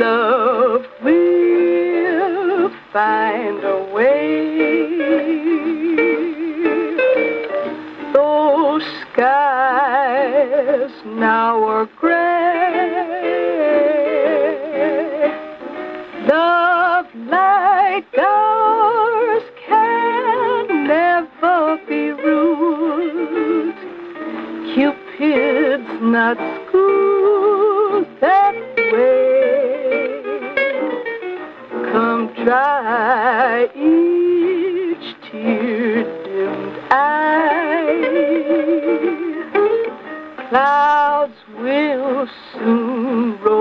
love will find a way. Those skies now are gray. Love like ours can never be ruled. Cupid's not schooled that Come dry each tear-dimmed eye. Clouds will soon roll.